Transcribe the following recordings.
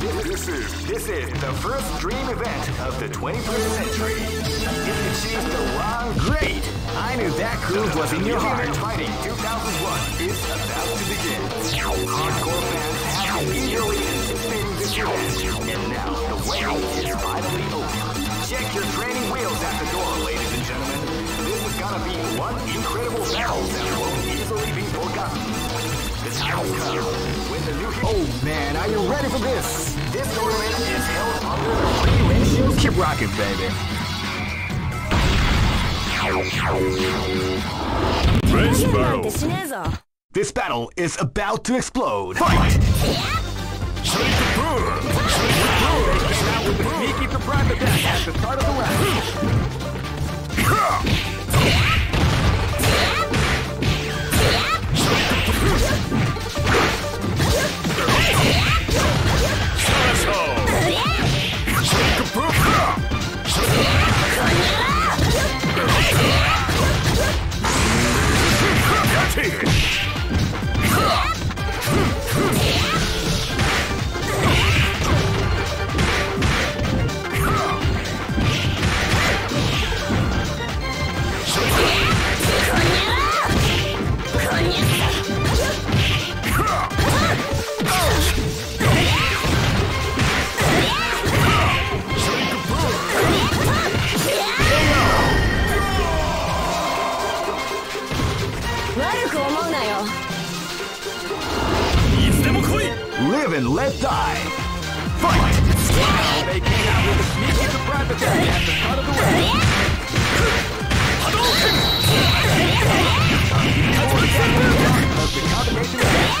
This is this is the first dream event of the 21st century. If you choose the wrong, great. I knew that groove was in your heart. Fighting 2001 is about to begin. Hardcore fans have been eagerly anticipating this event, and now the waiting is finally over. Check your training wheels at the door, ladies and gentlemen. This is gonna be one incredible battle that won't easily be forgotten. The time has come the new. Oh man, are you ready for this? This tournament is held under the free ratio. Keep rocking, baby. Battle. This battle is about to explode. Fight! Now with the sneaky surprise attack at the start of the round. Tears. Live and let die. Fight! They came out with a sneaky surprise attack at the start of the round. Of the combination attack.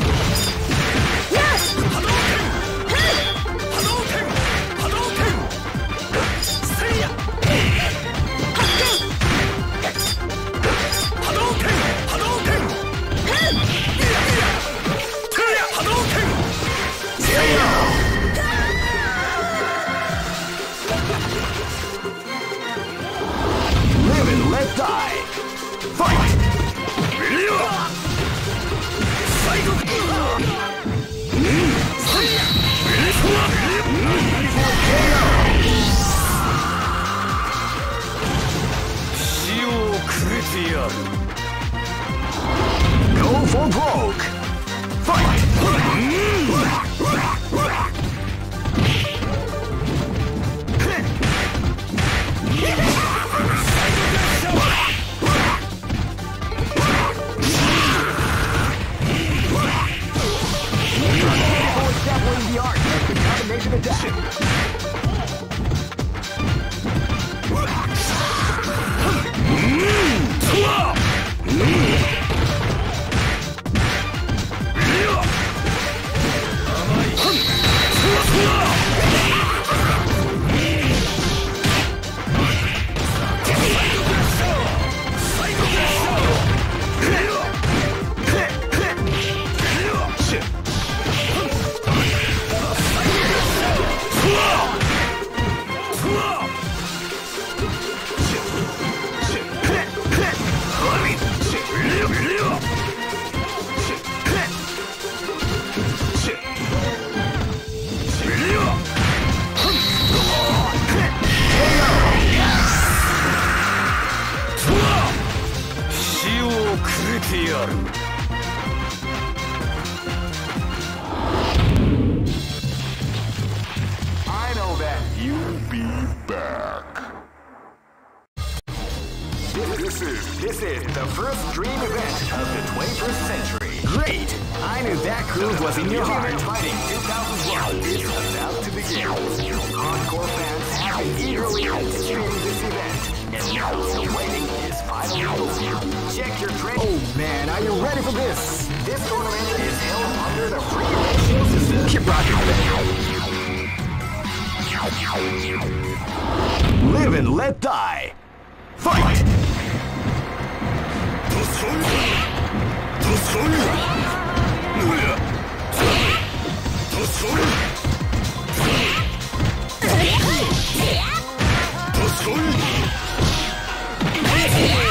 broke. Oh man, are you ready for this? This tournament is held under the free system. Keep rocking. Live and let die. Fight! Yeah.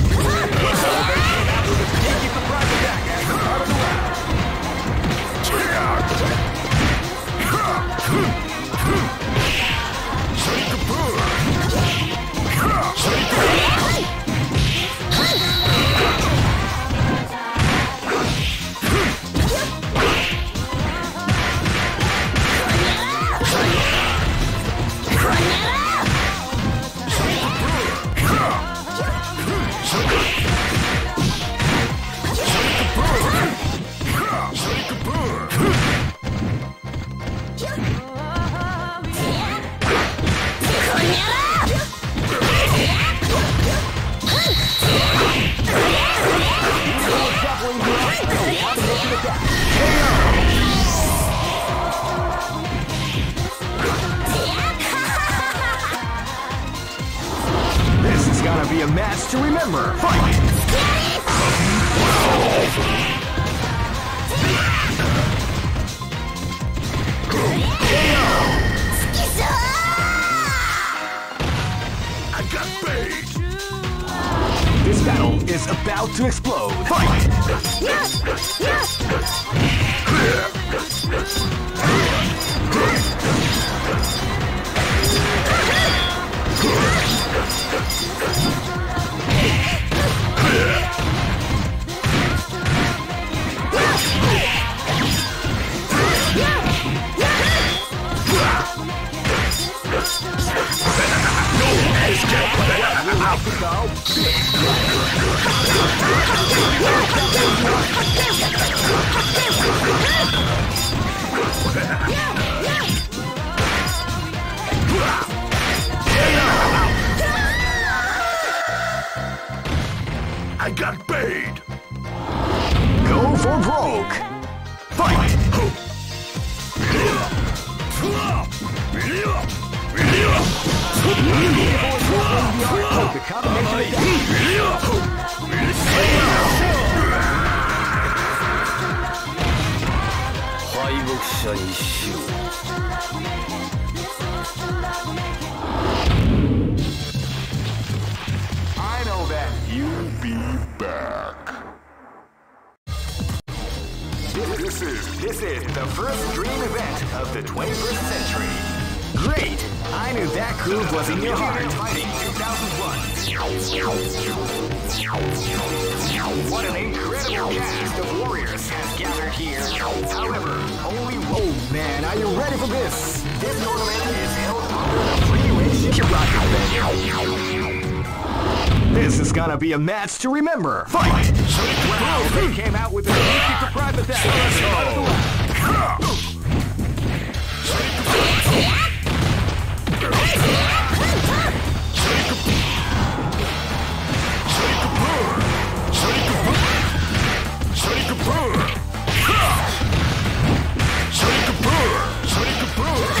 I know that. You'll be back. This is this is the first dream event of the 21st century. Great! I knew that groove was in your heart. Fighting 2001. What an incredible cast of warriors has gathered here. However, only oh man, are you ready for this? This tournament is held under the free rocket This is gonna be a match to remember. Fight! Wow, they came out with a sneaky private attack. This battle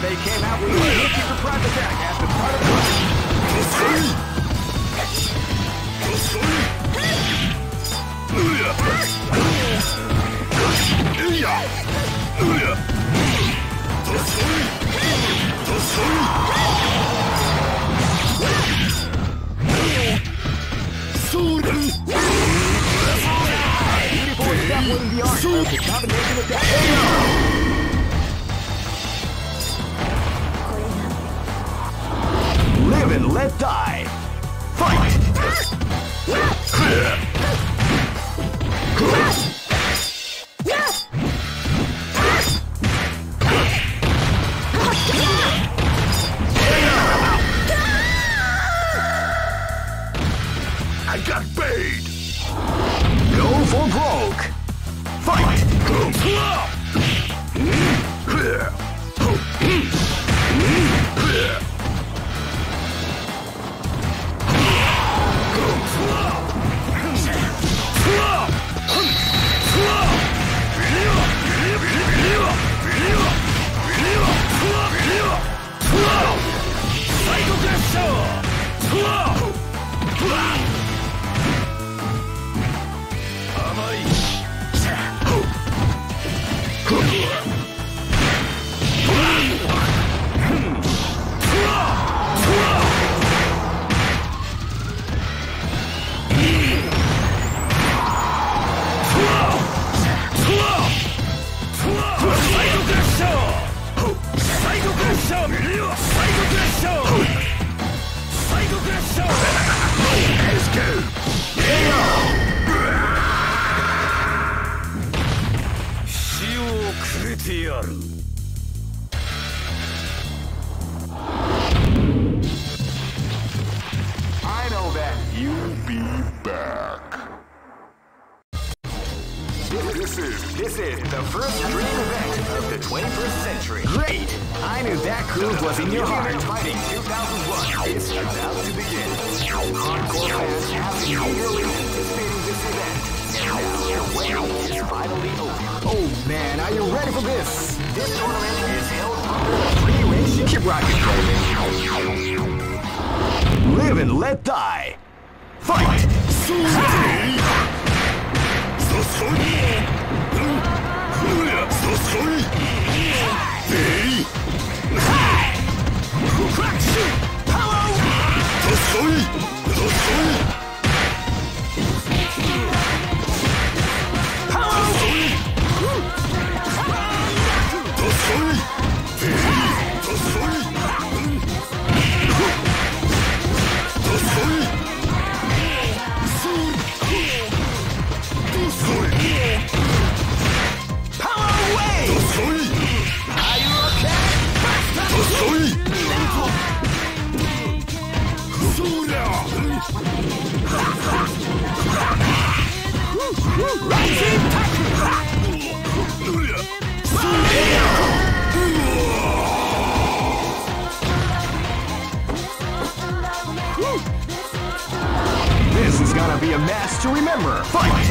They came out with a wicked surprise attack at the start of the fight. Beautiful example in the art the combination attack. Live let die. This? This tournament is held under the free ratio. Keep rocking, baby. Live and let die. Fight! Power This is gonna be a match to remember. Fight!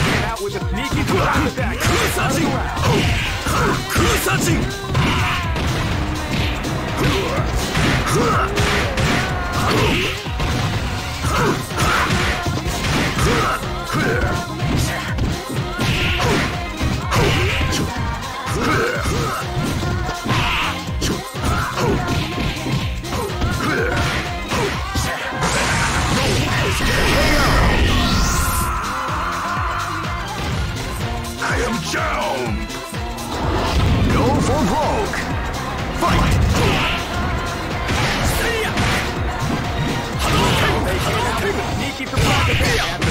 空殺人 Yeah.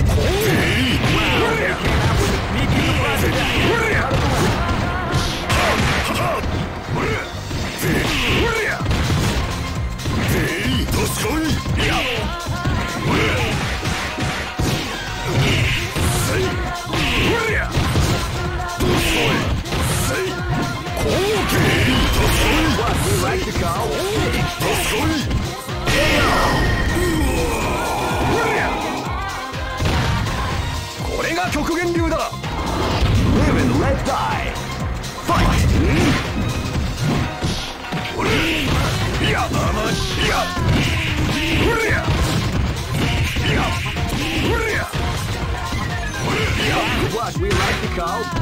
極限流だ Live and let die. Fight. What we like to call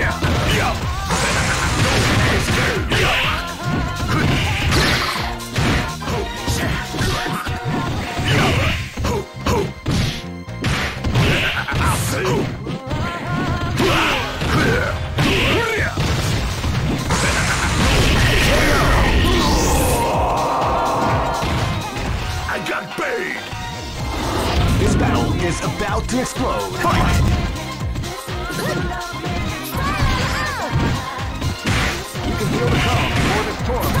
is about to explode. Fight! You can feel the calm before storm.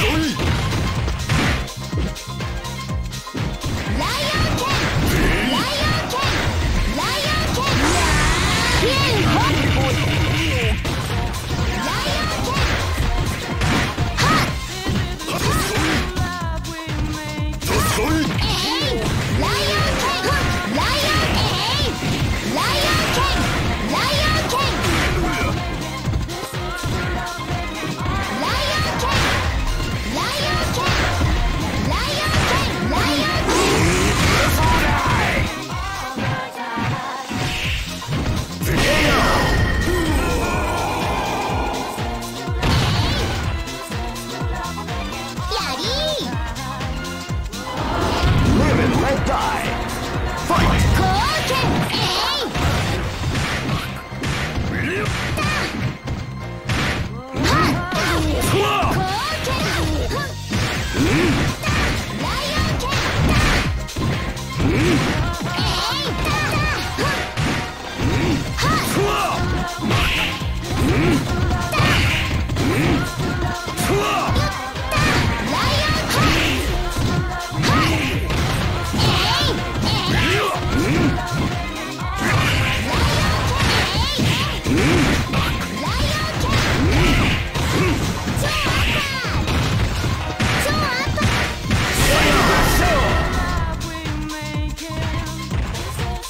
ドン。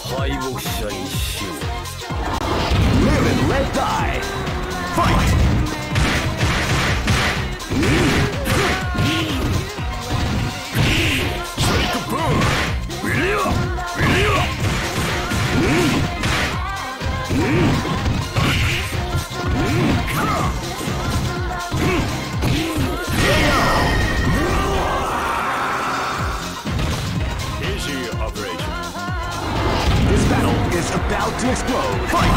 敗北者に死を Live and let die! Fight! about to explode. Fight!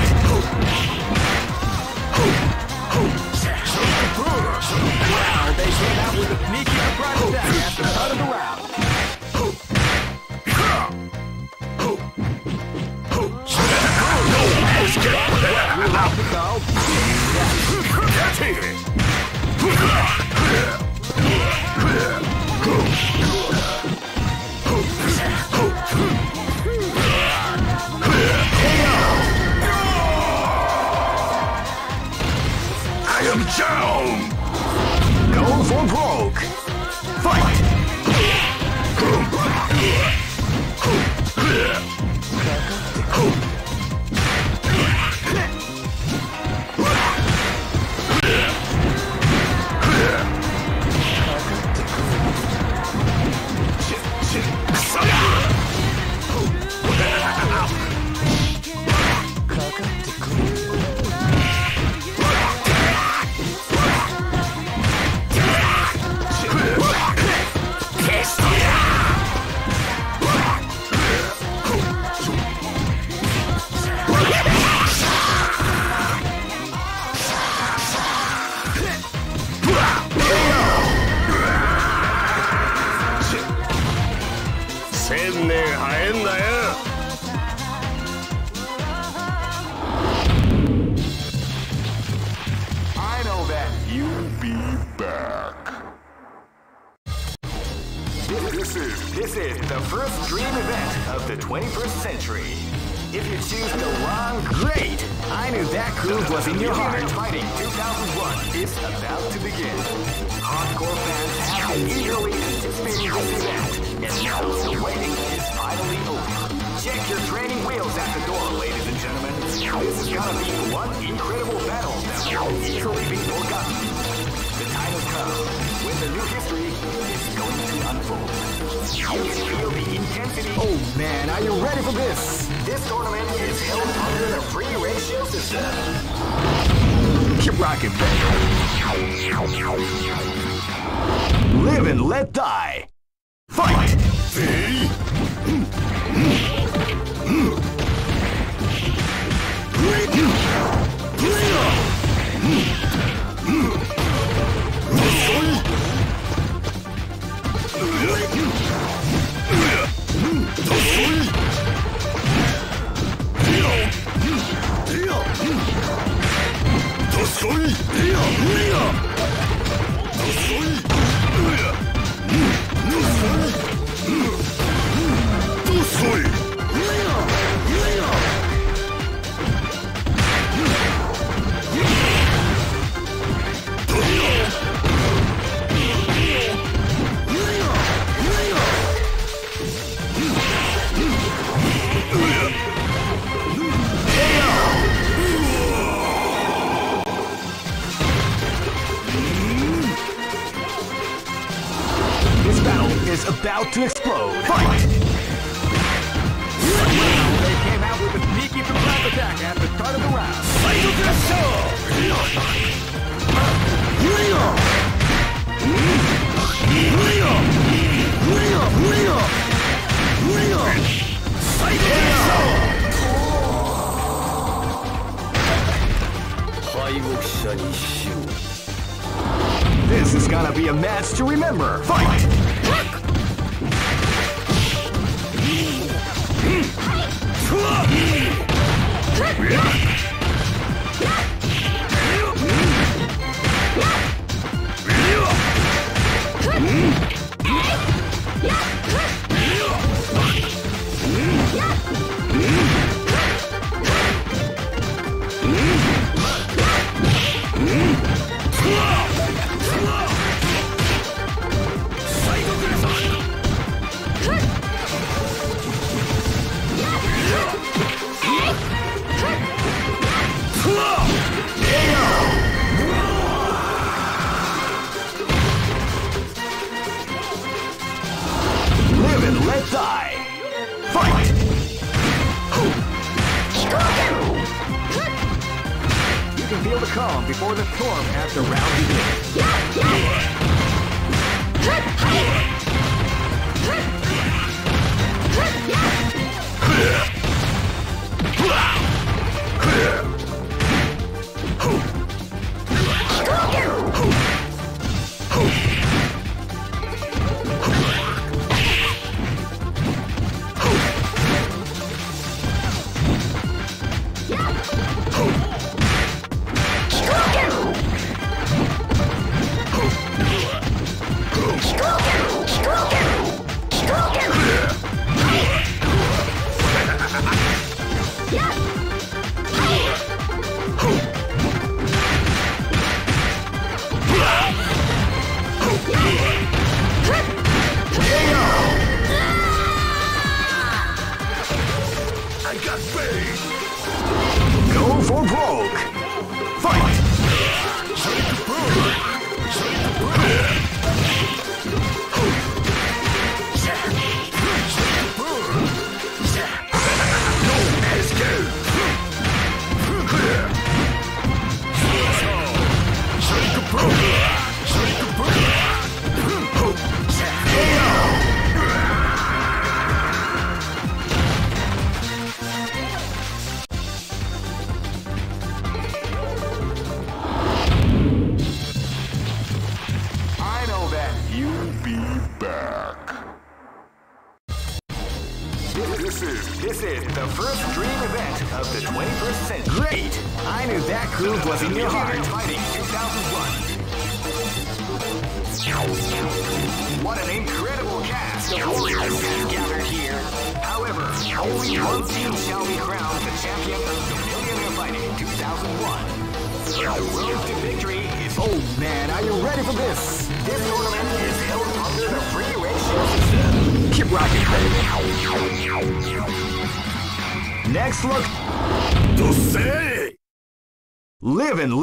Wow, they came out with a sneaky surprise attack after part of the round. for growth. Dois! is about to explode. Fight! They came out with a sneaky surprise attack at the start of the round. Soul! Soul! This is gonna be a match to remember. Fight! Yeah!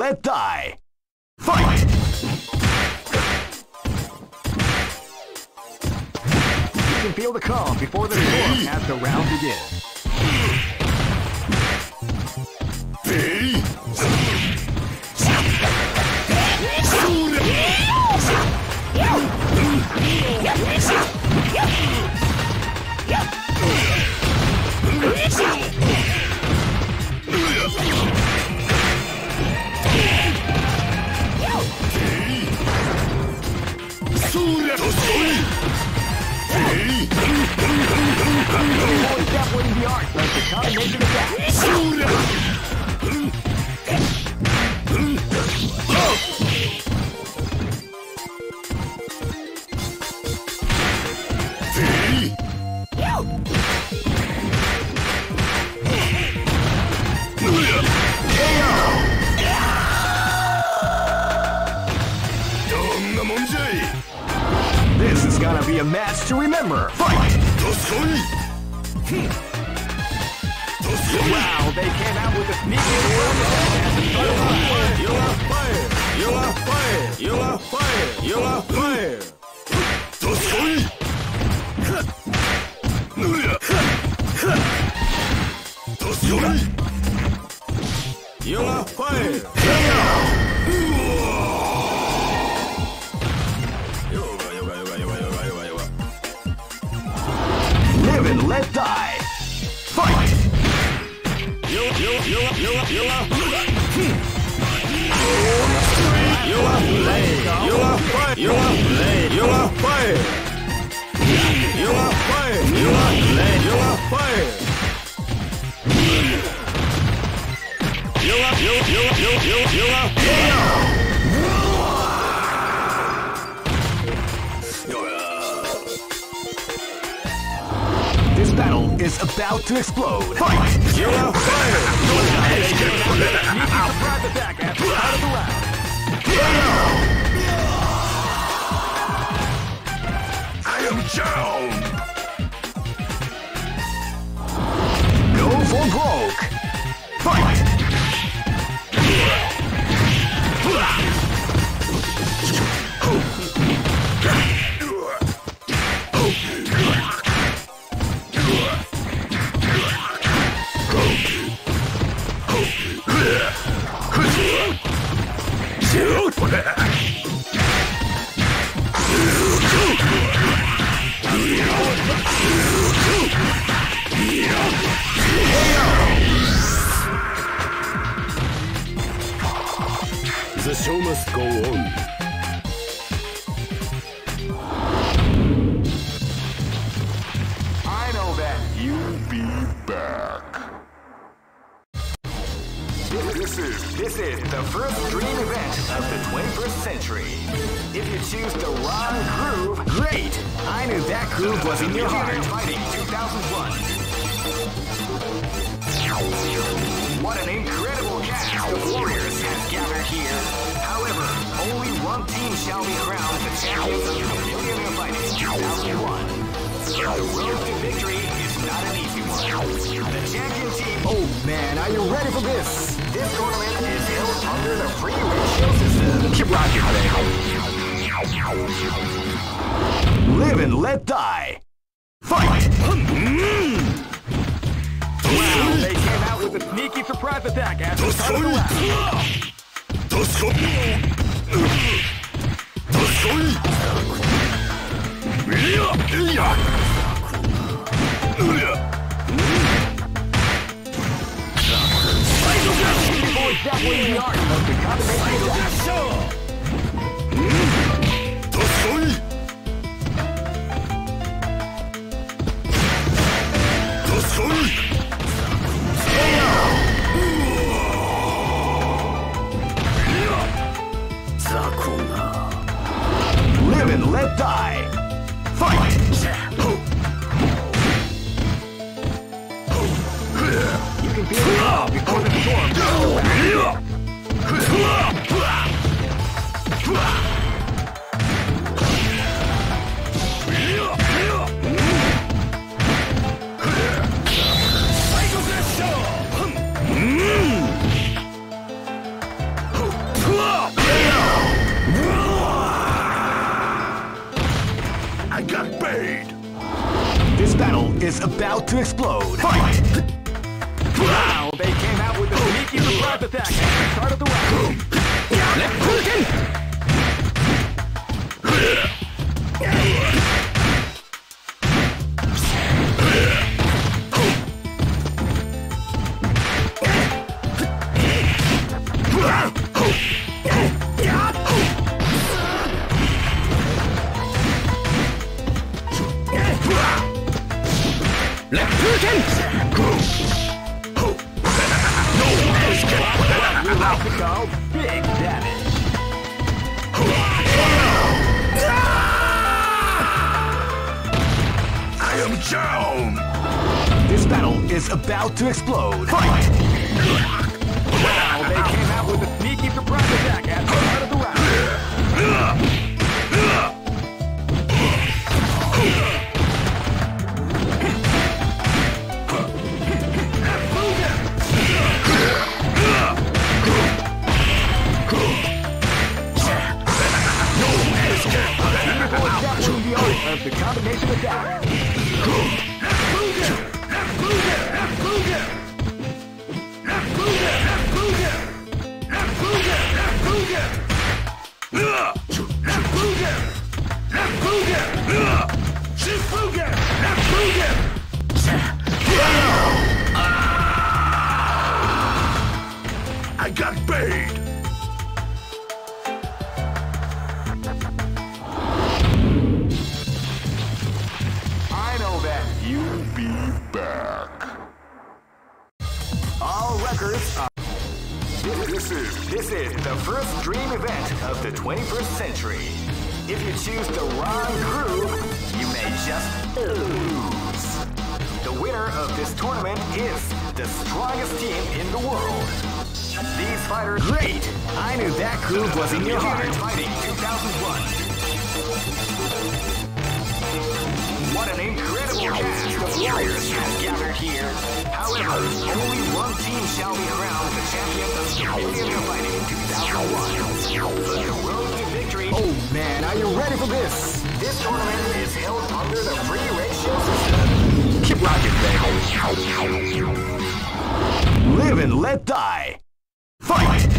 é tarde. I'll make it a shall That way we are. Let's accommodate the show. let die. Fight! You can feel before the storm. Is about to explode. Fight! Now they came out with a sneaky surprise attack at the start of the round. We like to call big damage. I am down. This battle is about to explode. Fight! Now they came out with a sneaky surprise attack at the start of the round. The art of the combination attack. This is the first dream event of the 21st century. If you choose the wrong groove, you may just lose. The winner of this tournament is the strongest team in the world. These fighters great. I knew that groove was in your heart. Fighting 2001. What an incredible cast of warriors has gathered here. However, only one team shall be crowned the champion of of Fighting 2001. But the road to victory. Oh man, are you ready for this? This tournament is held under the free ratio system. Keep rocking, baby. Live and let die. Fight!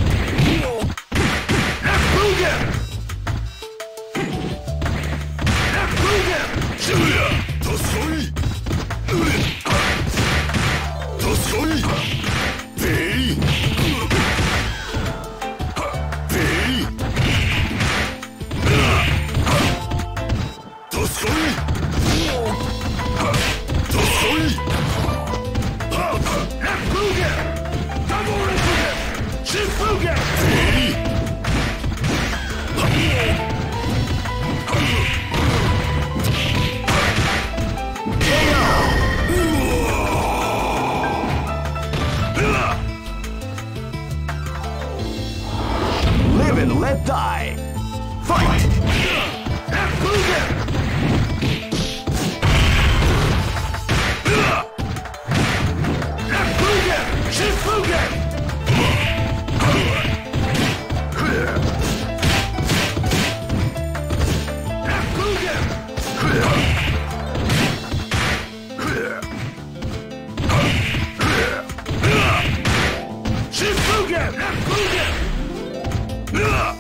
Live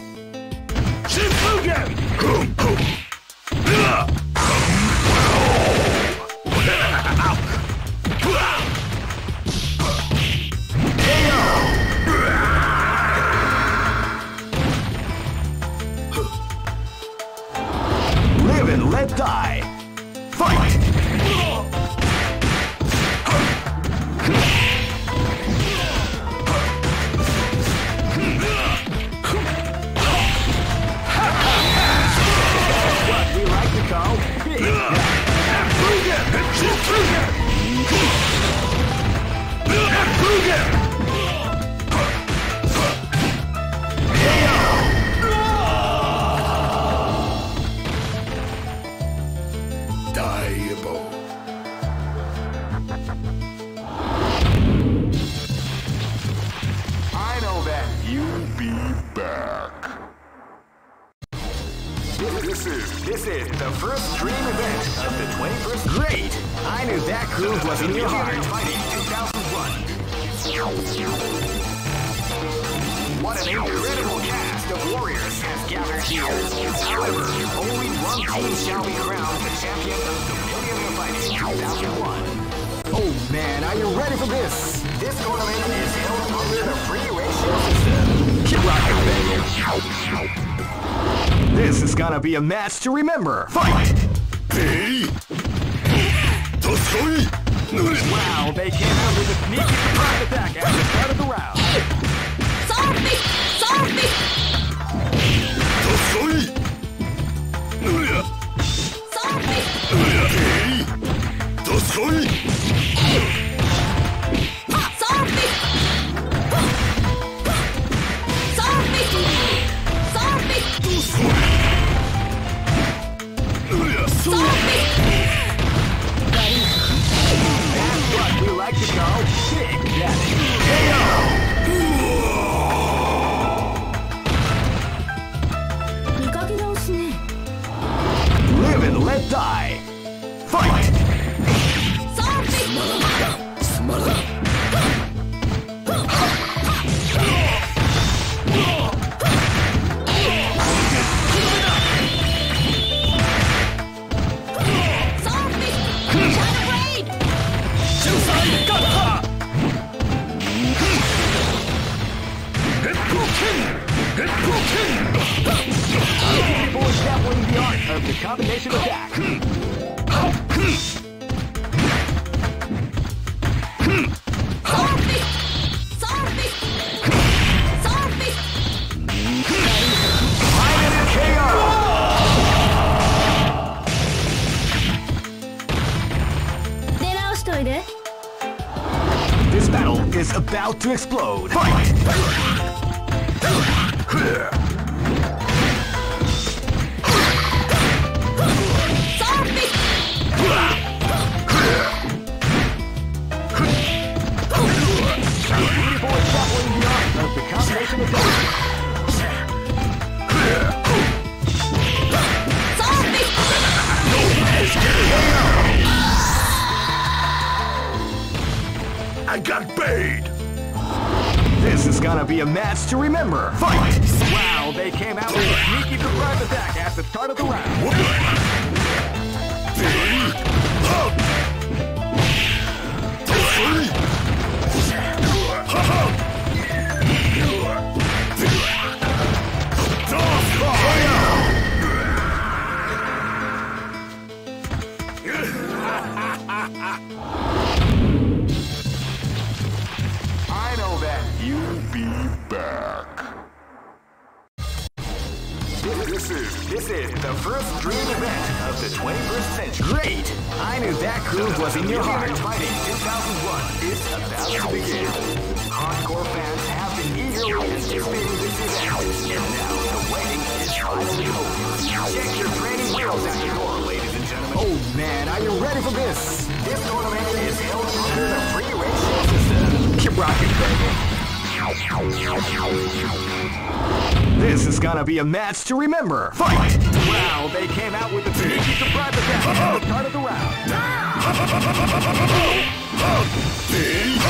a match to remember. Fight! Hey! Toshoi! Wow, they came out with a sneaky surprise attack at the start of the round. Zombie! Zombie! Toshoi! Zombie! Hey! Toshoi! Zombie! Of the combination attack. This battle is about to explode. Fight! I got paid! This is gonna be a match to remember. Fight! Wow, they came out with a sneaky surprise attack at the start of the round. I is the first dream event of the 21st century. Great! I knew that groove was in your heart. Fighting 2001 is about to begin. Hardcore fans have been eagerly anticipating this event, and now the waiting is finally over. Check your training wheels at the door, ladies and gentlemen. Oh man, are you ready for this? This tournament is held under the free ratio system. Keep rocking, baby. This is gonna be a match to remember. Fight! Wow, they came out with a sneaky surprise attack at the start of the round. This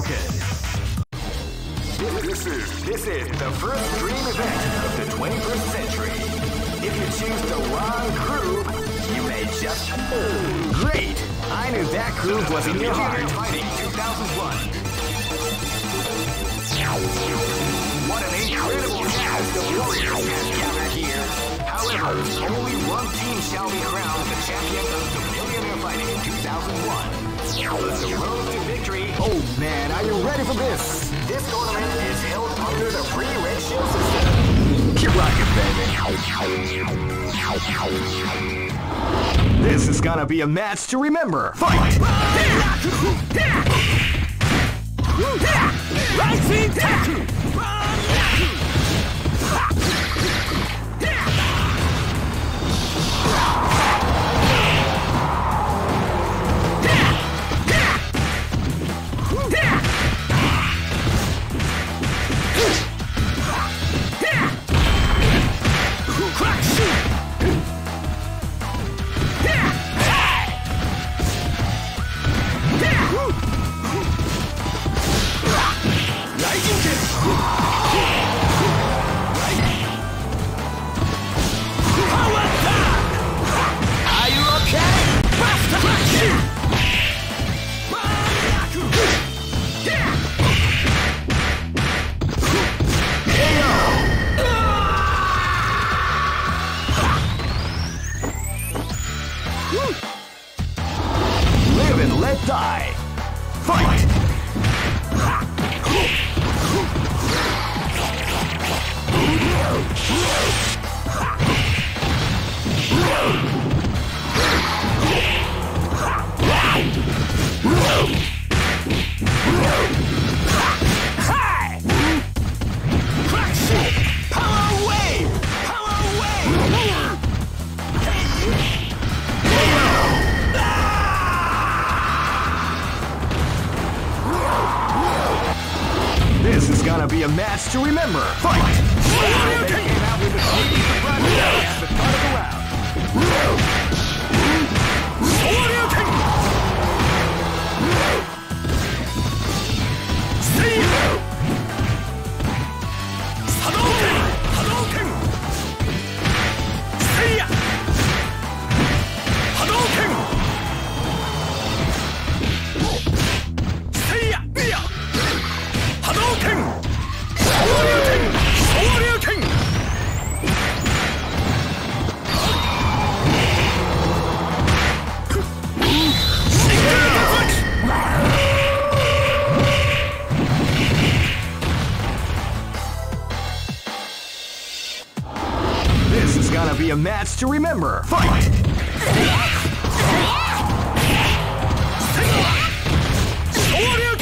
Broken. This is this is the first dream event of the 21st century. If you choose the wrong groove, you may just great. I knew that groove was in your heart. Fighting 2001. What an incredible cast of warriors has gathered here. However, only one team shall be crowned the champion of the Millionaire Fighting 2001. The road to victory. Oh man, are you ready for this? This tournament is held under the free ratio system. Keep rocking, baby. This is gonna be a match to remember. Fight! Rising Tackle! to remember. Fight! Warrior